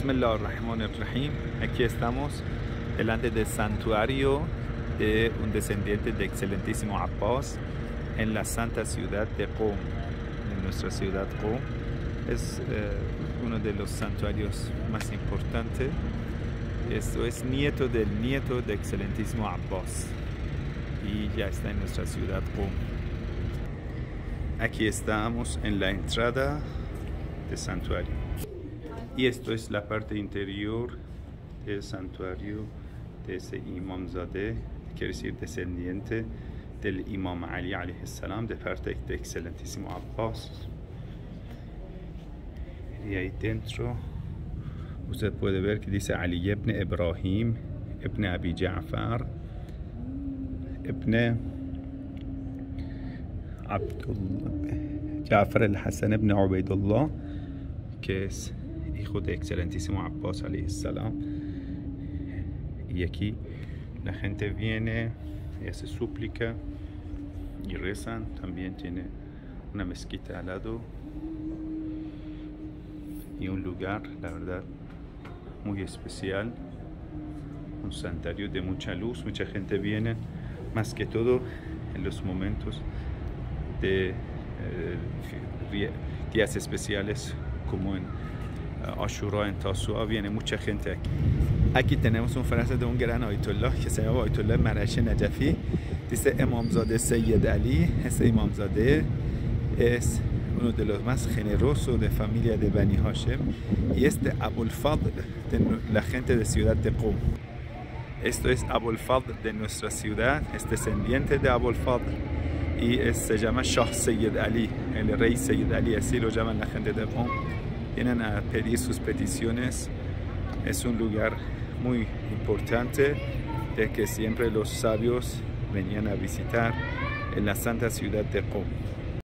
Bismillah ar-Rahman ar-Rahim. Aquí estamos delante del santuario de un descendiente de excelentísimo Abbas en la santa ciudad de Qom, en nuestra ciudad Qom. Es eh, uno de los santuarios más importantes. Esto es nieto del nieto de excelentísimo Abbas y ya está en nuestra ciudad Qom. Aquí estamos en la entrada del santuario. Y esto es la parte interior del santuario de ese Imam Zadeh, quiere decir descendiente del Imam Ali alayhi salam, de parte de excelentísimo Abbas. Y ahí dentro usted puede ver que dice Ali ibn Ibrahim, ibn Abi Ja'far, ibn Abdullah, Ja'far al-Hassan ibn Ubaidullah, que es hijo de excelentísimo Abbas salam. Y aquí la gente viene y hace súplica y rezan. También tiene una mezquita al lado y un lugar, la verdad, muy especial. Un santuario de mucha luz, mucha gente viene, más que todo en los momentos de eh, días especiales como en آشورا انتاسو آوی یعنی مو چخینته اکی تنمو سون فرنسا دون گران آیت الله که سیاب آیت الله مرش نجفی دیست امامزاده سید علی هست امامزاده اس اونو دلوزمس خینه روس و ده فامیلیا ده بانی هاشم یست ابو الفض لخینت ده سیودت ده قوم استو اس ابو الفض ده نسرا سیودت است سندینت ده ابو الفض ای اس جمع شاه سید علی یعنی رئیس سید علی اسیل و جمع لخینت ده قوم Vienen a pedir sus peticiones. Es un lugar muy importante de que siempre los sabios venían a visitar en la santa ciudad de Qum.